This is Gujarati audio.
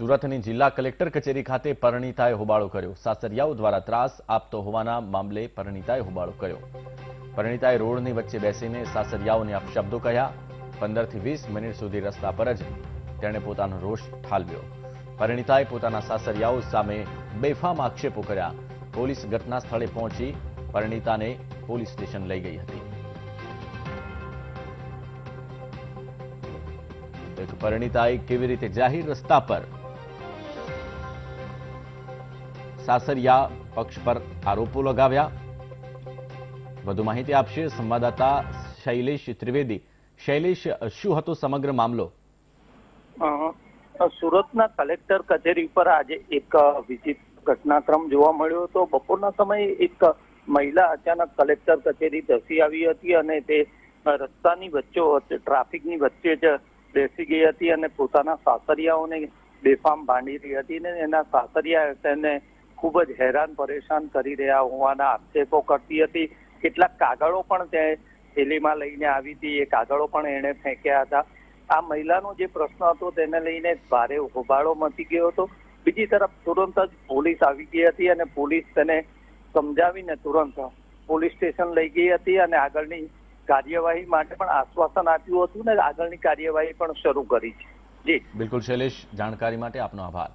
સુરતની જિલ્લા કલેક્ટર કચેરી ખાતે પરિણીતાએ હોબાળો કર્યો. સાસરિયાઓ દ્વારા ત્રાસ આપતો હોવાના મામલે પરિણીતાએ હોબાળો કર્યો. પરિણીતાએ રોડની વચ્ચે બેસીને સાસરિયાઓને અપશબ્દો કહ્યા. પંદરથી વીસ મિનિટ સુધી રસ્તા પર જ તેણે પોતાનો રોષ ઠાલવ્યો. પરિણીતાએ પોતાના સાસરિયાઓ સામે બેફામ આક્ષેપો કર્યા. પોલીસ ઘટના સ્થળે પહોંચી પરિણીતાને પોલીસ સ્ટેશન લઈ ગઈ હતી. પરિણીતાએ કેવી રીતે જાહેર રસ્તા પર સાસરિયા પક્ષ પર આરોપો લગાવ્યા. વધુ માહિતી આપશે સંવાદદાતા શૈલેષ ત્રિવેદી. શૈલેષ, શું હતો સમગ્ર મામલો? સુરતના કલેક્ટર કચેરી પર આજે એક વિચિત્ર ઘટનાક્રમ જોવા મળ્યો હતો. બપોરના સમયે એક મહિલા અચાનક કલેક્ટર કચેરી ધસી આવી હતી અને તે રસ્તાની વચ્ચે ટ્રાફિકની વચ્ચે જ બેસી ગઈ હતી અને પોતાના સાસરિયાઓને બેફામ ભાંડી રહી હતી અને એના સાસરિયા તેને ખૂબ જ હેરાન, પરેશાન કરી રહ્યા હોવાના આક્ષેપો કરતી હતી. કેટલાક કાગળો પણ તે થેલીમાં લઈને આવી હતી. એ કાગળો પણ એણે ફેંક્યા હતા. આ મહિલાનો જે પ્રશ્ન હતો તેને લઈને ભારે હોબાળો મચી ગયો હતો. બીજી તરફ તુરંત જ પોલીસ આવી ગઈ હતી અને પોલીસ તેને સમજાવીને તુરંત પોલીસ સ્ટેશન લઈ ગઈ હતી અને આગળની કાર્યવાહી માટે પણ આશ્વાસન આપ્યું હતું ને આગળની કાર્યવાહી પણ શરૂ કરી છે. જી. બિલકુલ શૈલેષ, જાણકારી માટે આપનો આભાર.